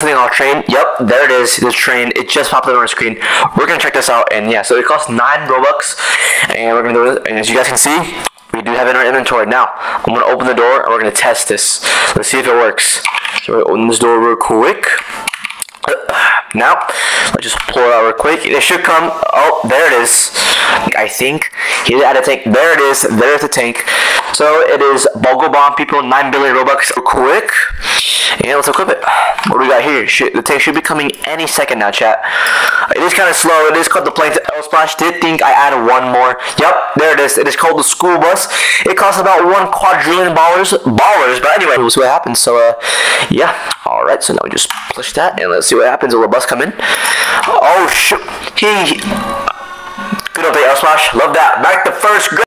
something on a train. Yep, there it is. The train. It just popped up on the screen. We're gonna check this out, and yeah, so it costs nine robux, and we're gonna do it. And as you guys can see, we do have it in our inventory. Now, I'm gonna open the door and we're gonna test this. Let's see if it works. So we open this door real quick. Now, let's just pull it out real quick. It should come. Oh, there it is. I think he did add a tank. There it is. There's the tank. So it is Boggle Bomb people, 9 billion Robux. Real quick. And let's equip it. What do we got here? Should, the tank should be coming any second now, chat. It is kind of slow. It is called the Plank L Splash. Did think I added one more. Yep, there it is. It is called the School Bus. It costs about one quadrillion ballers. Ballers. But anyway, we'll see what happens. So, uh, yeah. Alright, so now we just push that and let's see what happens. Will the bus come in? Oh, shoot. He. Good update, L Splash. Love that. Back to first grade.